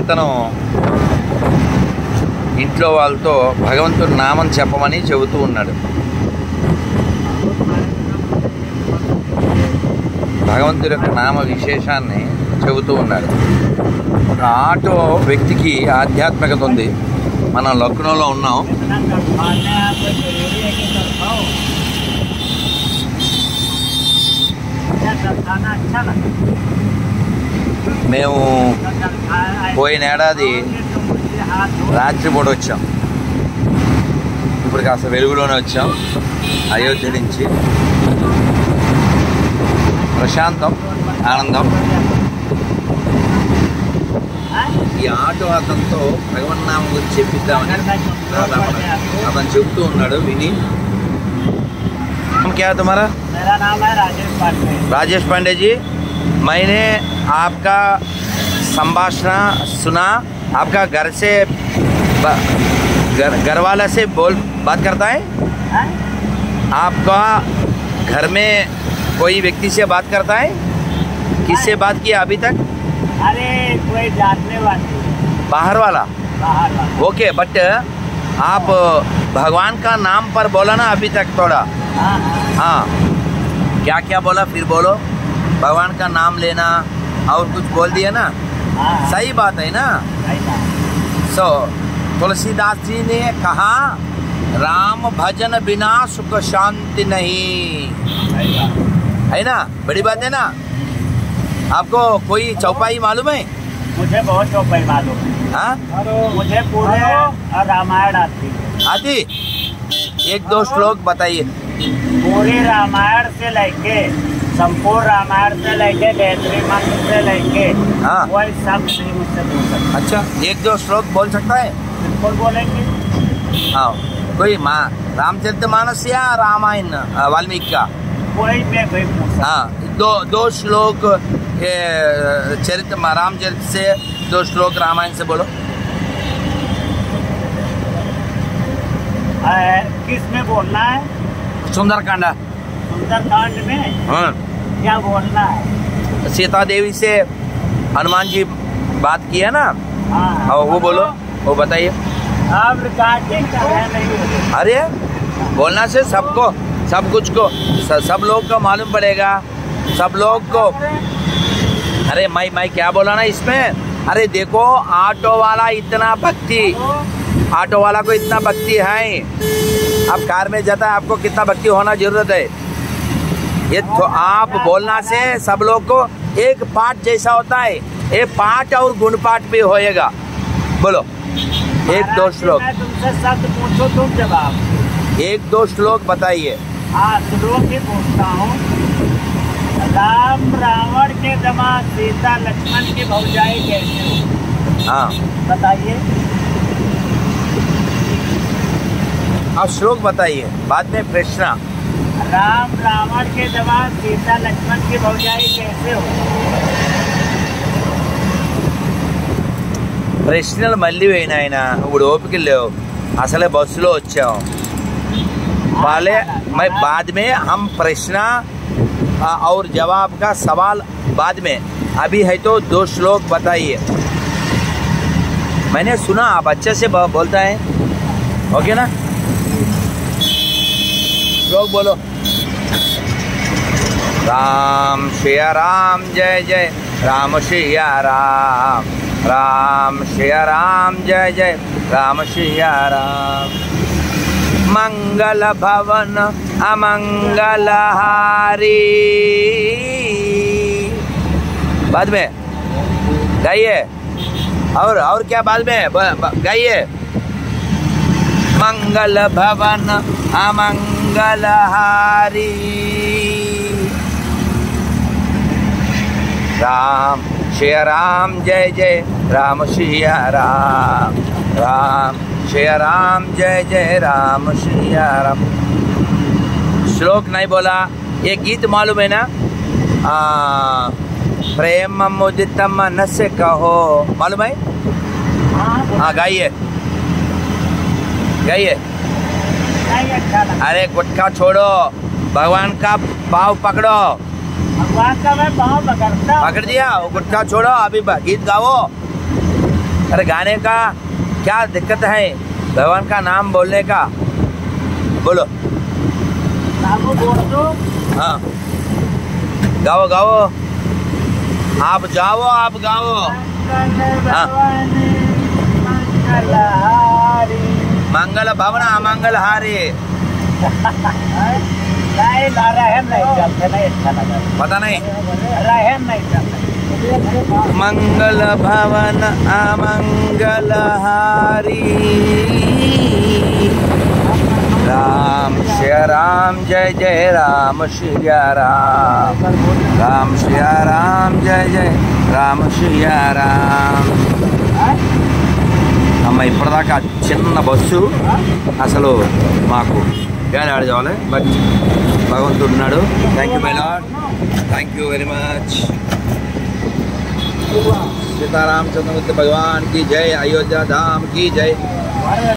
తను ఇంట్లో వాళ్ళతో భగవంతుడి నామం చెప్పమని చెబుతూ ఉన్నాడు. భగవంతుడి యొక్క నామ విశేషాన్ని చెబుతూ ఉన్నాడు. ఒక ఆటో వ్యక్తికి ఆధ్యాత్మికత ఉంది. మనం లక్నోలో ఉన్నాం. మేము है सर खा- పోయిన ఏడాది तो मुझे हाथ धो రాత్రిపూట వచ్చాం ఇప్పుడు కాస్త వెలుగులోనే వచ్చాం అయోధ్య నుంచి ప్రశాంతం ఆనందం ఈ ఆటో అతనితో భగవన్నామం గురించి చెప్పిద్దామని అతను చెబుతూ ఉన్నాడు విని क्या तुम्हारा मेरा नाम है राजेश पांडे राजेश पांडे जी मैंने आपका संभाषण सुना आपका घर से घर घर वाला से बोल बात करता है? आपका घर में कोई व्यक्ति से बात करता है? किससे बात किया अभी तक? अरे कोई जानने वाली। बाहर वाला बाहर वाला ओके बट आप भगवान का नाम पर बोला ना अभी तक थोड़ा। हाँ हाँ। हाँ। क्या क्या बोला फिर बोलो। भगवान का नाम लेना और कुछ बोल दिया ना? सही बात है ना। सो तुलसीदास जी ने कहा राम भजन बिना सुख शांति नहीं। है ना? बड़ी बात है ना? आपको कोई चौपाई मालूम है? मुझे बहुत चौपाई मालूम है। हाँ? मुझे पूरे रामायण आती है। आती? एक दो श्लोक बताइए। पूरी रामायण से लेके संपूर्ण रामायण से लेके मंत्र से लेके हाँ। कोई शब्द नहीं मुझसे बोल सकता अच्छा एक दो श्लोक बोल सकता है बिल्कुल बोलेंगे हाँ कोई माँ रामचरित मानस या रामायण वाल्मीकि का कोई कोई हाँ दो दो श्लोक चरित रामचरित से दो श्लोक रामायण से बोलो किसमें बोलना है सुंदरकांड सुंदरकांड में हाँ क्या बोलना है? सीता देवी से हनुमान जी बात की है ना? हाँ। और वो बोलो वो बताइए। अरे बोलना से सबको सब कुछ को सब लोग को मालूम पड़ेगा। सब लोग को। अरे मैं मैं क्या बोला ना इसमें? अरे देखो ऑटो वाला इतना भक्ति। ऑटो वाला को इतना भक्ति है। अब कार में जाता है आपको कितना भक्ति होना ज़रूरत है? ये तो आप बोलना से सब लोग को एक पाठ जैसा होता है। ये पाठ और गुण पाठ भी होएगा। बोलो। एक दो श्लोक। तुमसे शब्द पूछो तुम जवाब एक दो श्लोक बताइए। हाँ श्लोक ही पूछता हूँ। राम रावण के दमा सीता लक्ष्मण की भौजाई कैसे हाँ। बताइए। आप श्लोक बताइए। बाद में प्रश्न। राम रावण के जवान सीता लक्ष्मण की भौजाई कैसे हो ప్రశ్నలు మళ్ళీ వేయిన ఆయన ఇప్పుడు ఓపిక లేవు అసలే బస్సులో వచ్చాం वाले मैं बाद में हम प्रश्न आ, और जवाब का सवाल बाद में अभी है तो दो श्लोक बताइए मैंने सुना आप अच्छे से ब- बोलता है ओके ना श्लोक बोलो राम श्रिया राम, जय जय। राम श्री राम राम श्रिया राम, जय जय। राम श्री राम। मंगल भवन अमंगल हारी बाद में। गाइए। और और क्या बाद में? गाइए। मंगल भवन अमंगल हारी राम श्री राम जय जय। राम श्री राम। राम श्री राम जय जय। राम श्री राम। श्लोक नहीं बोला। ये गीत मालूम है ना? आ, प्रेम मुदित मन से कहो। मालूम है? हाँ हाँ गाइए गाइए। अरे गुटखा छोड़ो। भगवान का पाव पकड़ो। पकड़ दिया गुटखा छोड़ो अभी गीत गाओ। अरे गाने का क्या दिक्कत है? भगवान का नाम बोलने का। बोलो। हाँ। गाओ गाओ। आप जाओ आप गाओ। हाँ। मंगल भवन अमंगल हारी नहीं ना रहन नहीं चलते नहीं अच्छा लगा पता नहीं रहन नहीं चलते मंगल भवन अमंगल हारी राम श्री राम जय जय राम श्री राम రామ శ్రీరామ్ జయ జయ రామ శ్రీరామ్ అమ్మ ఇప్పటిదాకా చిన్న బస్సు అసలు మాకు ఏమైనా ఆడ చావాలి బట్ భగవంతుడు ఉన్నాడు thank you my thank you very much Sitaramachandramurthy భగవాన్కి జై అయోధ్య ధామ్కి జై